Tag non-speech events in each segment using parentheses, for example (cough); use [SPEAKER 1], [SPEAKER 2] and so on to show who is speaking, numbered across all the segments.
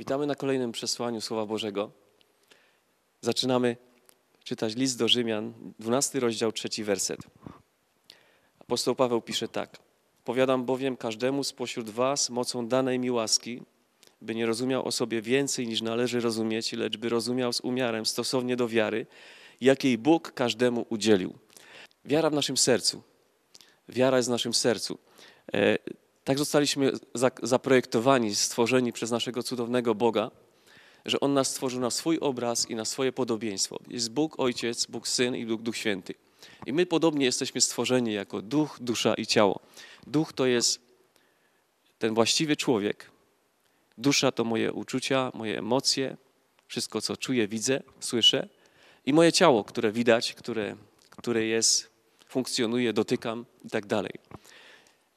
[SPEAKER 1] Witamy na kolejnym przesłaniu Słowa Bożego. Zaczynamy czytać list do Rzymian, 12 rozdział, trzeci werset. Apostoł Paweł pisze tak. Powiadam bowiem każdemu spośród was mocą danej mi łaski, by nie rozumiał o sobie więcej niż należy rozumieć, lecz by rozumiał z umiarem stosownie do wiary, jakiej Bóg każdemu udzielił. Wiara w naszym sercu. Wiara jest w naszym sercu. Tak zostaliśmy zaprojektowani, stworzeni przez naszego cudownego Boga, że On nas stworzył na swój obraz i na swoje podobieństwo. Jest Bóg Ojciec, Bóg Syn i Bóg Duch Święty. I my podobnie jesteśmy stworzeni jako duch, dusza i ciało. Duch to jest ten właściwy człowiek. Dusza to moje uczucia, moje emocje, wszystko co czuję, widzę, słyszę. I moje ciało, które widać, które, które jest, funkcjonuje, dotykam i tak dalej.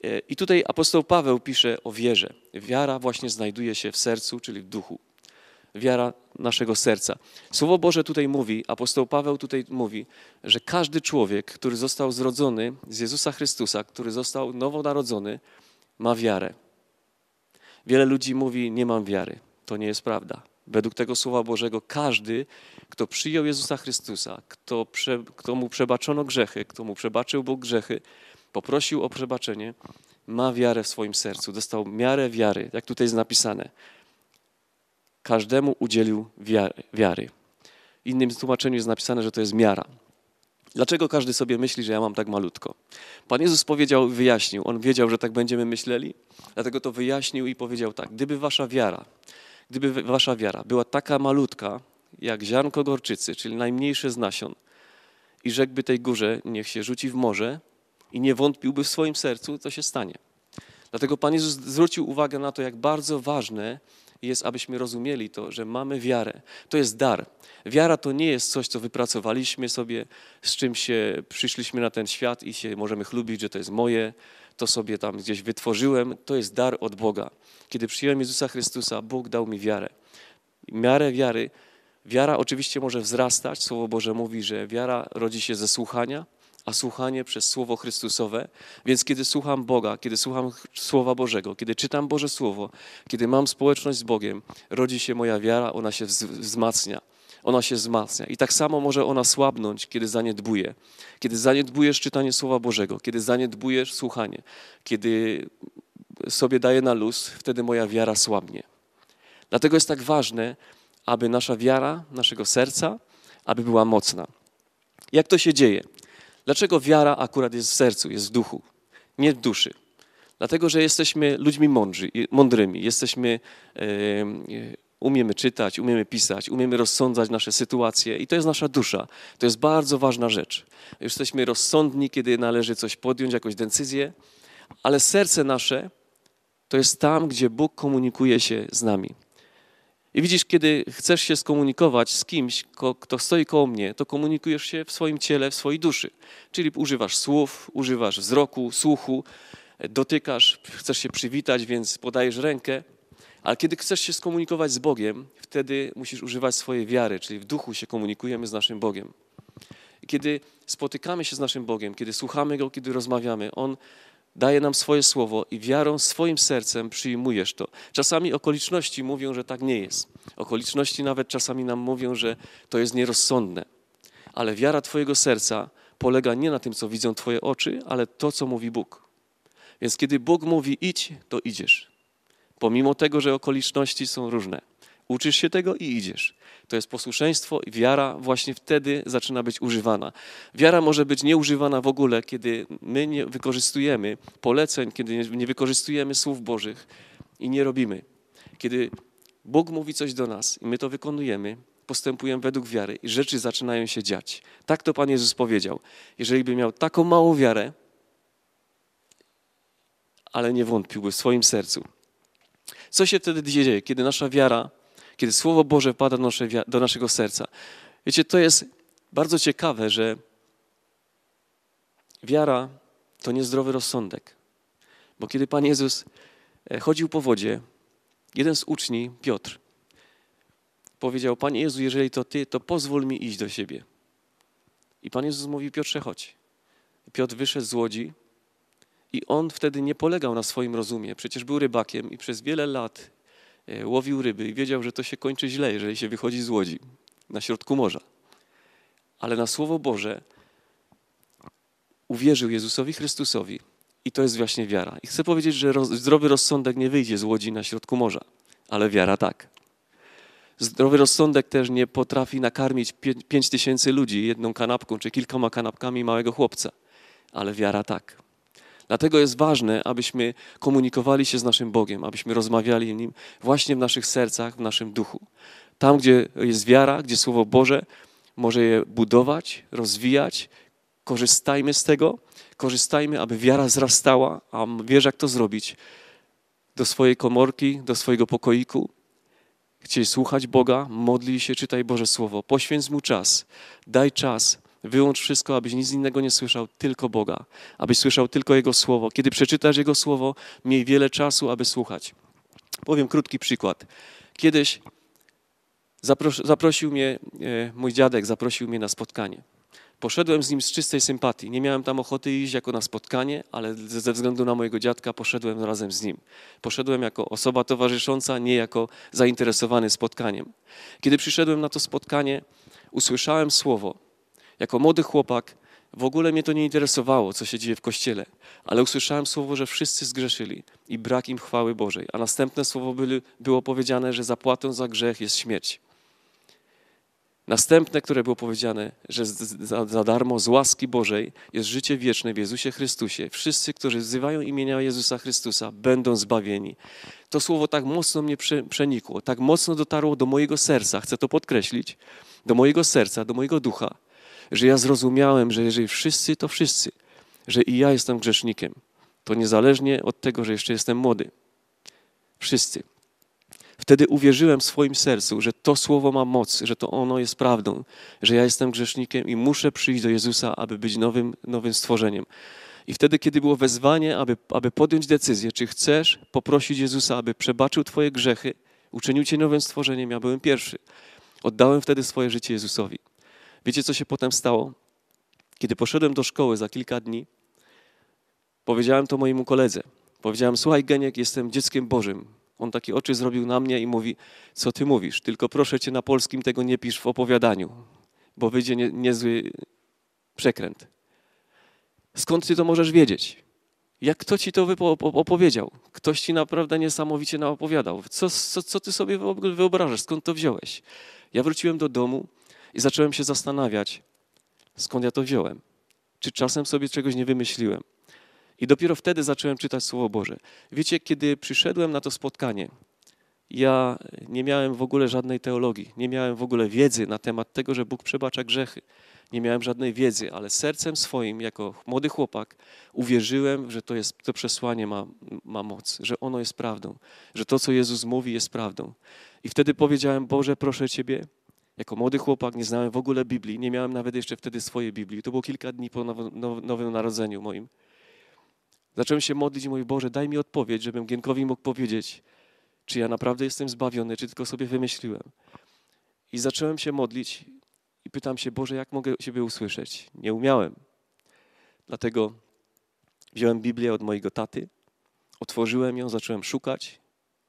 [SPEAKER 1] E, I tutaj apostoł Paweł pisze o wierze. Wiara właśnie znajduje się w sercu, czyli w duchu. Wiara naszego serca. Słowo Boże tutaj mówi, apostoł Paweł tutaj mówi, że każdy człowiek, który został zrodzony z Jezusa Chrystusa, który został nowonarodzony, ma wiarę. Wiele ludzi mówi, nie mam wiary. To nie jest prawda. Według tego Słowa Bożego każdy, kto przyjął Jezusa Chrystusa, kto, prze, kto mu przebaczono grzechy, kto mu przebaczył Bóg grzechy, poprosił o przebaczenie, ma wiarę w swoim sercu, dostał miarę wiary, jak tutaj jest napisane. Każdemu udzielił wiary. W innym tłumaczeniu jest napisane, że to jest miara. Dlaczego każdy sobie myśli, że ja mam tak malutko? Pan Jezus powiedział, wyjaśnił. On wiedział, że tak będziemy myśleli, dlatego to wyjaśnił i powiedział tak: Gdyby wasza wiara, gdyby wasza wiara była taka malutka, jak ziarnko gorczycy, czyli najmniejsze z nasion, i rzekłby tej górze, niech się rzuci w morze, i nie wątpiłby w swoim sercu, co się stanie. Dlatego Pan Jezus zwrócił uwagę na to, jak bardzo ważne jest, abyśmy rozumieli to, że mamy wiarę. To jest dar. Wiara to nie jest coś, co wypracowaliśmy sobie, z czym się przyszliśmy na ten świat i się możemy chlubić, że to jest moje, to sobie tam gdzieś wytworzyłem. To jest dar od Boga. Kiedy przyjąłem Jezusa Chrystusa, Bóg dał mi wiarę. Miarę wiary. Wiara oczywiście może wzrastać. Słowo Boże mówi, że wiara rodzi się ze słuchania, a słuchanie przez Słowo Chrystusowe. Więc kiedy słucham Boga, kiedy słucham Słowa Bożego, kiedy czytam Boże Słowo, kiedy mam społeczność z Bogiem, rodzi się moja wiara, ona się wzmacnia. Ona się wzmacnia. I tak samo może ona słabnąć, kiedy zaniedbuję. Kiedy zaniedbujesz czytanie Słowa Bożego, kiedy zaniedbujesz słuchanie, kiedy sobie daję na luz, wtedy moja wiara słabnie. Dlatego jest tak ważne, aby nasza wiara, naszego serca, aby była mocna. Jak to się dzieje? Dlaczego wiara akurat jest w sercu, jest w duchu, nie w duszy? Dlatego, że jesteśmy ludźmi mądrzy, mądrymi, jesteśmy, umiemy czytać, umiemy pisać, umiemy rozsądzać nasze sytuacje i to jest nasza dusza. To jest bardzo ważna rzecz. Jesteśmy rozsądni, kiedy należy coś podjąć, jakąś decyzję, ale serce nasze to jest tam, gdzie Bóg komunikuje się z nami. I widzisz, kiedy chcesz się skomunikować z kimś, kto stoi koło mnie, to komunikujesz się w swoim ciele, w swojej duszy. Czyli używasz słów, używasz wzroku, słuchu, dotykasz, chcesz się przywitać, więc podajesz rękę. Ale kiedy chcesz się skomunikować z Bogiem, wtedy musisz używać swojej wiary, czyli w duchu się komunikujemy z naszym Bogiem. I kiedy spotykamy się z naszym Bogiem, kiedy słuchamy Go, kiedy rozmawiamy, On daje nam swoje słowo i wiarą, swoim sercem przyjmujesz to. Czasami okoliczności mówią, że tak nie jest. Okoliczności nawet czasami nam mówią, że to jest nierozsądne. Ale wiara Twojego serca polega nie na tym, co widzą Twoje oczy, ale to, co mówi Bóg. Więc kiedy Bóg mówi idź, to idziesz. Pomimo tego, że okoliczności są różne. Uczysz się tego i idziesz. To jest posłuszeństwo i wiara właśnie wtedy zaczyna być używana. Wiara może być nieużywana w ogóle, kiedy my nie wykorzystujemy poleceń, kiedy nie wykorzystujemy słów Bożych i nie robimy. Kiedy Bóg mówi coś do nas i my to wykonujemy, postępujemy według wiary i rzeczy zaczynają się dziać. Tak to Pan Jezus powiedział. Jeżeli by miał taką małą wiarę, ale nie wątpiłby w swoim sercu. Co się wtedy dzieje, kiedy nasza wiara kiedy Słowo Boże wpada do, nasze, do naszego serca. Wiecie, to jest bardzo ciekawe, że wiara to niezdrowy rozsądek. Bo kiedy Pan Jezus e, chodził po wodzie, jeden z uczni, Piotr, powiedział: Panie Jezu, jeżeli to Ty, to pozwól mi iść do siebie. I Pan Jezus mówi: Piotrze, chodź. Piotr wyszedł z łodzi i on wtedy nie polegał na swoim rozumie. Przecież był rybakiem i przez wiele lat łowił ryby i wiedział, że to się kończy źle, jeżeli się wychodzi z łodzi na środku morza. Ale na Słowo Boże uwierzył Jezusowi Chrystusowi i to jest właśnie wiara. I chcę powiedzieć, że roz, zdrowy rozsądek nie wyjdzie z łodzi na środku morza, ale wiara tak. Zdrowy rozsądek też nie potrafi nakarmić pięć tysięcy ludzi jedną kanapką czy kilkoma kanapkami małego chłopca, ale wiara tak. Dlatego jest ważne, abyśmy komunikowali się z naszym Bogiem, abyśmy rozmawiali z Nim właśnie w naszych sercach, w naszym duchu. Tam, gdzie jest wiara, gdzie Słowo Boże może je budować, rozwijać, korzystajmy z tego, korzystajmy, aby wiara wzrastała, a wiesz, jak to zrobić. Do swojej komorki, do swojego pokoiku, Chciej słuchać Boga, modlij się, czytaj Boże Słowo, poświęć Mu czas, daj czas, wyłącz wszystko, abyś nic innego nie słyszał, tylko Boga, abyś słyszał tylko Jego Słowo. Kiedy przeczytasz Jego Słowo, miej wiele czasu, aby słuchać. Powiem krótki przykład. Kiedyś zaprosił mnie, e, mój dziadek zaprosił mnie na spotkanie. Poszedłem z nim z czystej sympatii. Nie miałem tam ochoty iść jako na spotkanie, ale ze względu na mojego dziadka poszedłem razem z nim. Poszedłem jako osoba towarzysząca, nie jako zainteresowany spotkaniem. Kiedy przyszedłem na to spotkanie, usłyszałem słowo. Jako młody chłopak w ogóle mnie to nie interesowało, co się dzieje w kościele, ale usłyszałem słowo, że wszyscy zgrzeszyli i brak im chwały Bożej. A następne słowo było powiedziane, że zapłatą za grzech jest śmierć. Następne, które było powiedziane, że za, za, darmo z łaski Bożej jest życie wieczne w Jezusie Chrystusie. Wszyscy, którzy wzywają imienia Jezusa Chrystusa, będą zbawieni. To słowo tak mocno mnie przenikło, tak mocno dotarło do mojego serca, chcę to podkreślić, do mojego serca, do mojego ducha, że ja zrozumiałem, że jeżeli wszyscy, to wszyscy, że i ja jestem grzesznikiem, to niezależnie od tego, że jeszcze jestem młody. Wszyscy. Wtedy uwierzyłem w swoim sercu, że to słowo ma moc, że to ono jest prawdą, że ja jestem grzesznikiem i muszę przyjść do Jezusa, aby być nowym, nowym stworzeniem. I wtedy, kiedy było wezwanie, aby, aby podjąć decyzję, czy chcesz poprosić Jezusa, aby przebaczył Twoje grzechy, uczynił Cię nowym stworzeniem, ja byłem pierwszy. Oddałem wtedy swoje życie Jezusowi. Wiecie, co się potem stało? Kiedy poszedłem do szkoły za kilka dni, powiedziałem to mojemu koledze. Powiedziałem, słuchaj Geniek, jestem dzieckiem Bożym. On takie oczy zrobił na mnie i mówi, co ty mówisz, tylko proszę cię na polskim tego nie pisz w opowiadaniu, bo wyjdzie nie, niezły przekręt. Skąd ty to możesz wiedzieć? Jak kto ci to opowiedział? Ktoś ci naprawdę niesamowicie naopowiadał. Co, co, co ty sobie wyobrażasz? Skąd to wziąłeś? Ja wróciłem do domu i zacząłem się zastanawiać, skąd ja to wziąłem. Czy czasem sobie czegoś nie wymyśliłem? I dopiero wtedy zacząłem czytać Słowo Boże. Wiecie, kiedy przyszedłem na to spotkanie, ja nie miałem w ogóle żadnej teologii, nie miałem w ogóle wiedzy na temat tego, że Bóg przebacza grzechy. Nie miałem żadnej wiedzy, ale sercem swoim, jako młody chłopak, uwierzyłem, że to, jest, to przesłanie ma, ma moc, że ono jest prawdą, że to, co Jezus mówi, jest prawdą. I wtedy powiedziałem: Boże, proszę Ciebie, jako młody chłopak nie znałem w ogóle Biblii, nie miałem nawet jeszcze wtedy swojej Biblii. To było kilka dni po Nowym Narodzeniu moim. Zacząłem się modlić i mówię, Boże, daj mi odpowiedź, żebym Gienkowi mógł powiedzieć, czy ja naprawdę jestem zbawiony, czy tylko sobie wymyśliłem. I zacząłem się modlić i pytam się, Boże, jak mogę Ciebie usłyszeć? Nie umiałem. Dlatego wziąłem Biblię od mojego taty, otworzyłem ją, zacząłem szukać.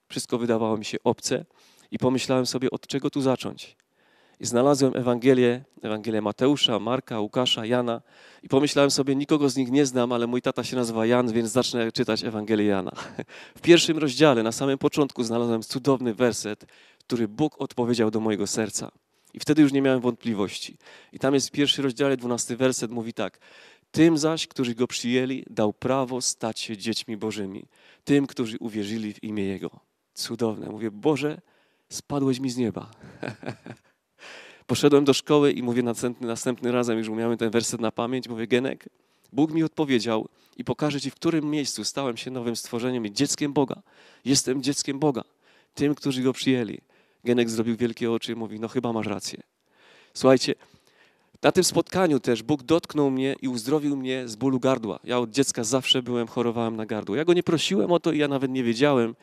[SPEAKER 1] Wszystko wydawało mi się obce i pomyślałem sobie, od czego tu zacząć. I znalazłem Ewangelię, Ewangelię Mateusza, Marka, Łukasza, Jana i pomyślałem sobie, nikogo z nich nie znam, ale mój tata się nazywa Jan, więc zacznę czytać Ewangelię Jana. W pierwszym rozdziale, na samym początku znalazłem cudowny werset, który Bóg odpowiedział do mojego serca. I wtedy już nie miałem wątpliwości. I tam jest w pierwszym rozdziale, dwunasty werset, mówi tak. Tym zaś, którzy Go przyjęli, dał prawo stać się dziećmi Bożymi. Tym, którzy uwierzyli w imię Jego. Cudowne. Mówię, Boże, spadłeś mi z nieba. (laughs) Poszedłem do szkoły i mówię następny, następny razem, już umiałem ten werset na pamięć, mówię, Genek, Bóg mi odpowiedział i pokaże Ci, w którym miejscu stałem się nowym stworzeniem i dzieckiem Boga. Jestem dzieckiem Boga, tym, którzy Go przyjęli. Genek zrobił wielkie oczy i mówi, no chyba masz rację. Słuchajcie, na tym spotkaniu też Bóg dotknął mnie i uzdrowił mnie z bólu gardła. Ja od dziecka zawsze byłem, chorowałem na gardło. Ja Go nie prosiłem o to i ja nawet nie wiedziałem,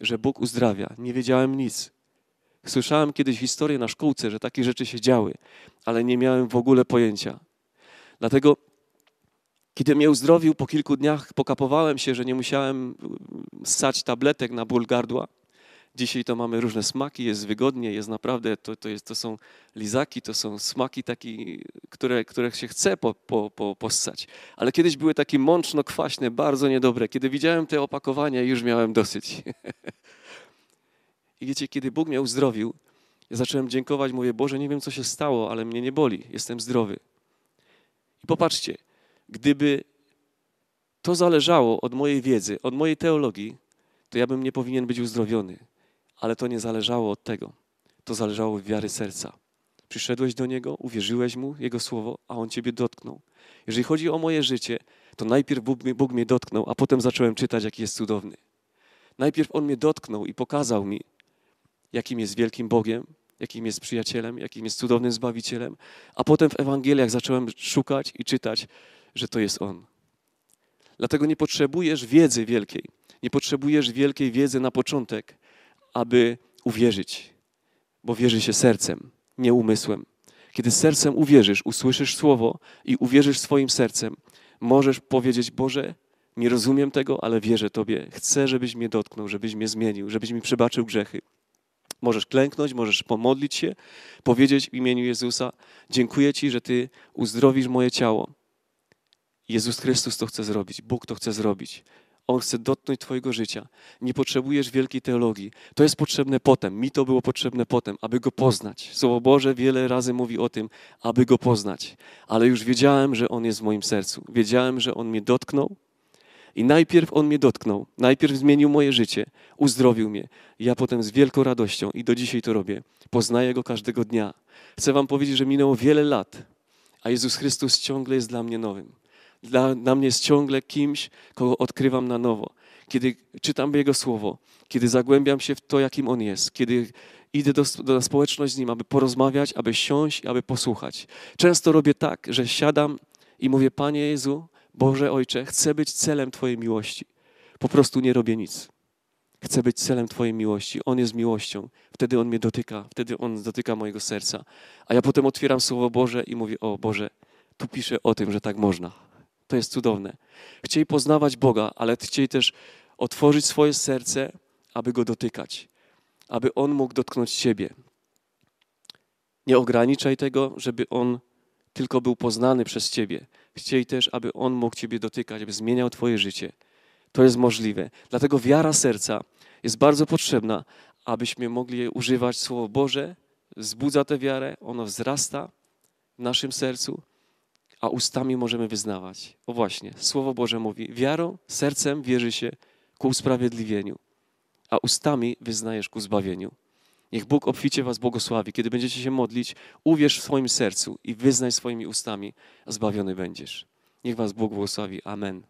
[SPEAKER 1] że Bóg uzdrawia. Nie wiedziałem nic. Słyszałem kiedyś historię na szkółce, że takie rzeczy się działy, ale nie miałem w ogóle pojęcia. Dlatego, kiedy mnie uzdrowił, po kilku dniach pokapowałem się, że nie musiałem ssać tabletek na ból gardła. Dzisiaj to mamy różne smaki, jest wygodnie, jest naprawdę, to, to, jest, to są lizaki, to są smaki takie, które, które się chce po, po, po, possać. Ale kiedyś były takie mączno-kwaśne, bardzo niedobre. Kiedy widziałem te opakowania, już miałem dosyć. (laughs) I wiecie, kiedy Bóg mnie uzdrowił, ja zacząłem dziękować, mówię, Boże, nie wiem, co się stało, ale mnie nie boli, jestem zdrowy. I popatrzcie, gdyby to zależało od mojej wiedzy, od mojej teologii, to ja bym nie powinien być uzdrowiony. Ale to nie zależało od tego. To zależało od wiary serca. Przyszedłeś do Niego, uwierzyłeś Mu, Jego słowo, a On Ciebie dotknął. Jeżeli chodzi o moje życie, to najpierw Bóg, Bóg mnie dotknął, a potem zacząłem czytać, jaki jest cudowny. Najpierw On mnie dotknął i pokazał mi, jakim jest wielkim Bogiem, jakim jest przyjacielem, jakim jest cudownym Zbawicielem, a potem w Ewangeliach zacząłem szukać i czytać, że to jest On. Dlatego nie potrzebujesz wiedzy wielkiej. Nie potrzebujesz wielkiej wiedzy na początek, aby uwierzyć, bo wierzy się sercem, nie umysłem. Kiedy sercem uwierzysz, usłyszysz słowo i uwierzysz swoim sercem, możesz powiedzieć: Boże, nie rozumiem tego, ale wierzę Tobie. Chcę, żebyś mnie dotknął, żebyś mnie zmienił, żebyś mi przebaczył grzechy. Możesz klęknąć, możesz pomodlić się, powiedzieć w imieniu Jezusa: Dziękuję Ci, że Ty uzdrowisz moje ciało. Jezus Chrystus to chce zrobić, Bóg to chce zrobić. On chce dotknąć Twojego życia. Nie potrzebujesz wielkiej teologii. To jest potrzebne potem. Mi to było potrzebne potem, aby go poznać. Słowo Boże wiele razy mówi o tym, aby go poznać. Ale już wiedziałem, że On jest w moim sercu. Wiedziałem, że On mnie dotknął. I najpierw On mnie dotknął. Najpierw zmienił moje życie. Uzdrowił mnie. Ja potem z wielką radością, i do dzisiaj to robię, poznaję Go każdego dnia. Chcę Wam powiedzieć, że minęło wiele lat, a Jezus Chrystus ciągle jest dla mnie nowym dla, dla mnie jest ciągle kimś, kogo odkrywam na nowo. Kiedy czytam Jego Słowo, kiedy zagłębiam się w to, jakim On jest, kiedy idę do, do społeczność z Nim, aby porozmawiać, aby siąść, aby posłuchać. Często robię tak, że siadam i mówię, Panie Jezu, Boże Ojcze, chcę być celem Twojej miłości. Po prostu nie robię nic. Chcę być celem Twojej miłości. On jest miłością. Wtedy On mnie dotyka, wtedy On dotyka mojego serca. A ja potem otwieram Słowo Boże i mówię, o Boże, tu pisze o tym, że tak można. To jest cudowne. Chcieli poznawać Boga, ale chcieli też otworzyć swoje serce, aby Go dotykać, aby On mógł dotknąć Ciebie. Nie ograniczaj tego, żeby On tylko był poznany przez Ciebie. Chcieli też, aby On mógł Ciebie dotykać, aby zmieniał Twoje życie. To jest możliwe. Dlatego wiara serca jest bardzo potrzebna, abyśmy mogli używać Słowo Boże, wzbudza tę wiarę, ono wzrasta w naszym sercu a ustami możemy wyznawać. O właśnie, Słowo Boże mówi, wiarą, sercem wierzy się ku usprawiedliwieniu, a ustami wyznajesz ku zbawieniu. Niech Bóg obficie was błogosławi. Kiedy będziecie się modlić, uwierz w swoim sercu i wyznaj swoimi ustami, a zbawiony będziesz. Niech was Bóg błogosławi. Amen.